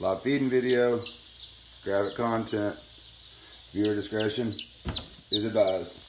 Live feeding video, graphic content, viewer discretion is advised.